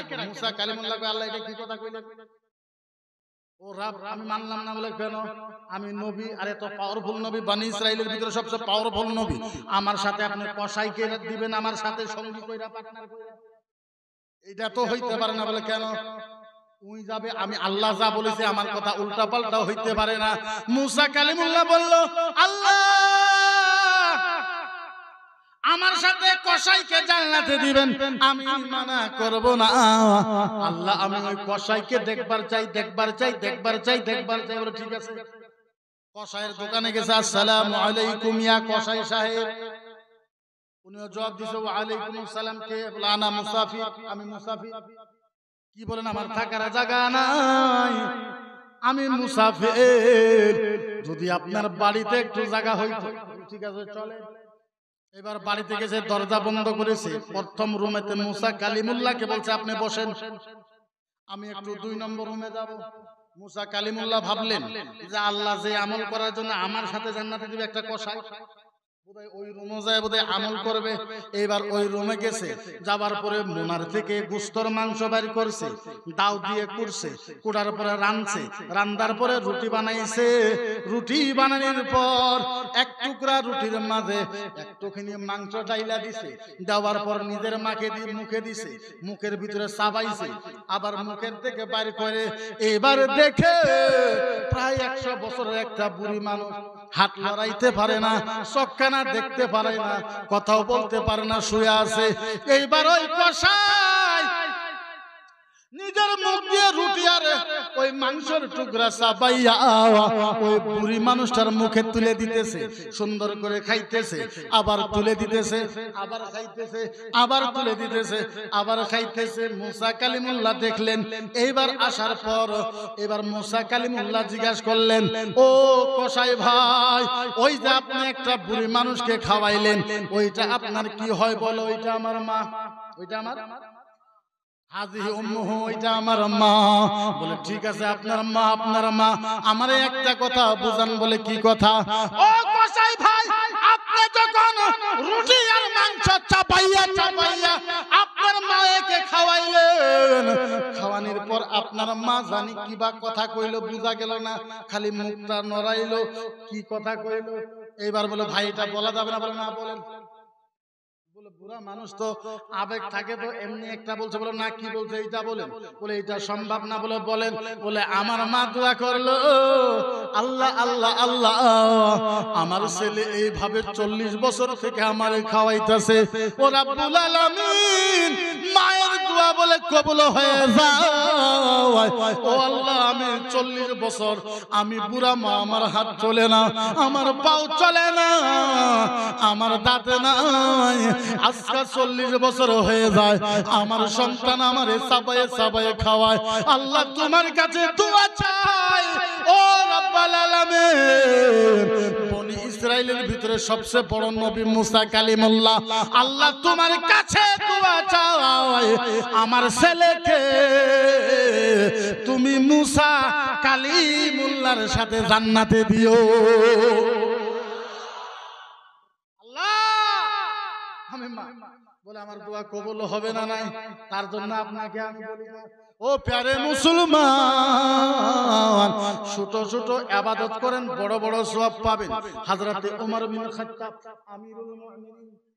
রাখবে মুসা আল্লাহ এটা কি কথা কইলেন ও রাব আমি মানলাম না বলে কেন আমি নবী আর এত পাওয়ারফুল নবী বানি ইসরাইলের ভিতরে সবচেয়ে পাওয়ারফুল নবী। আমার সাথে আপনি কসাইকে দিবেন আমার সাথে সঙ্গী কইরা পার্টনার কইরা। এটা তো হইতে পারে না বলে কেন? উই যাবে আমি আল্লাহ যা বলেছি আমার কথা উল্টা পাল্টা হইতে পারে না। মুসা কালিমুল্লাহ বলল আল্লাহ! আমার সাথে কসাইকে জান্নাতে দিবেন। আমি মানা করব না। আল্লাহ, আমি ওই কসাইকে দেখবার চাই দেখবার চাই দেখবার চাই দেখবার চাই বলে ঠিক আছে। কসাইয়ের দোকানে গেছে, আসসালামু আলাইকুম ইয়া কসাই সাহেব। উনিও জবাব দিছে ওয়া আলাইকুম আসসালাম, কে? বলে, আনা মুসাফির। আমি মুসাফির। কি বলেন, আমার থাকার জায়গা নাই। আমি মুসাফির। যদি আপনার বাড়িতে একটু জায়গা হইতো, ঠিক আছে চলে এবার বাড়িতে গেছে দরজা বন্ধ করেছে। প্রথম রুমেতে মুসা কালিমুল্লাহকে বলছে, আপনি বসেন। আমি একটু দুই নম্বর রুমে যাব। মুসা কালিমুল্লাহ ভাবলেন যে আল্লাহ যে আমল করার জন্য আমার সাথে জান্নাতে দিবে একটা বোধহয় ওই রুমে যায় বোধহয় আমল করবে। এবার ওই রুমে গেছে। যাবার পরে মোনার থেকে গুস্তর মাংস বের করছে। দাও দিয়ে কুড়ছে কুড়ার পরে রানছে রান্দার পরে রুটি বানাইছে। রুটি বানানোর পর এক টুকরা রুটির মাঝে একটুখানি মাংস ডাইলা দিছে। দেওয়ার পর নিজের মাকে দিয়ে মুখে দিছে। মুখের ভিতরে চাবাইছে। আবার মুখের থেকে বাইর করে এবার দেখে প্রায় একশো বছরের একটা বুড়ি মানুষ হাত লড়াইতে পারে না চক্কানা দেখতে পারে না, কথাও বলতে পারে না, শুয়ে আছে। এইবার ওই কষাই নিজের মুখ দিয়ে রুটি আর ওই মাংসের টুকরা চাবাইয়া ওই বুড়ি মানুষটার মুখে তুলে দিতেছে, সুন্দর করে খাইতেছে, আবার তুলে দিতেছে, আবার খাইতেছে, আবার তুলে দিতেছে, আবার খাইতেছে। মুসা কালিমুল্লাহ দেখলেন, এইবার আসার পর এবার মুসা কালিমুল্লাহ জিজ্ঞাসা করলেন, ও কসাই ভাই, ওই যে আপনি একটা বুড়ি মানুষকে খাওয়াইলেন, ওইটা আপনার কি হয় বলো, ওইটা আমার মা, ওইটা আমার এটা আমার মা। বলে ঠিক আছে আপনার মা আপনার মা। আমারে একটা কথা বুঝান বলে কি কথা? ও কসাই ভাই আপনি যখন রুটি আর মাংস চাপাইয়া চাপাইয়া আপনার মায়েকে খাওয়াইলেন খাওয়ানোর পর আপনার মা জানি কি বা কথা কইলো বুঝা গেল না খালি মুখটা নড়াইলো কি কথা কইল? এইবার বলে ভাই এটা বলা যাবে না? বলে না বলেন। বলে বুড়া মানুষ তো আবেগ থাকে তো এমনি একটা বলছে বলে, না, কি বলছে এইটা বলেন বলে এটা সম্ভব না বলে। বলেন, বলে, আমার মা দোয়া করল। আল্লাহ আল্লাহ আল্লাহ। আমার ছেলে এইভাবে চল্লিশ বছর থেকে আমার খাওয়াইতেছে। ও রাব্বুল মায়ের দোয়া বলে কবুল হয়ে যায় ও আল্লাহ, আমি চল্লিশ বছর, আমি বুড়া মা, আমার হাত চলে না, আমার পাও চলে না, আমার দাঁতে নাই। আজকে চল্লিশ বছর হয়ে যায়, আমার সন্তান আমার সাবায়ে সাবায়ে খাওয়ায়। আল্লাহ, তোমার কাছে দোয়া ও আলামিন। বনি ইসরাইলের ভিতরে সবচেয়ে বড় নবী মুসা কালিমুল্লাহ। আল্লাহ তোমার কাছে দোয়া আমার ছেলেকে। তুমি মুসা কালিমুল্লাহর সাথে জান্নাতে দিও। বলে আমার দোয়া কবুল হবে না নাই? তার জন্য আপনাকে ও প্যারে মুসলমান ছোট ছোট আবাদত করেন বড় বড় সব পাবেন। হাজরাতে ওমর বিন খাত্তাব আমিরুল মুমিনিন।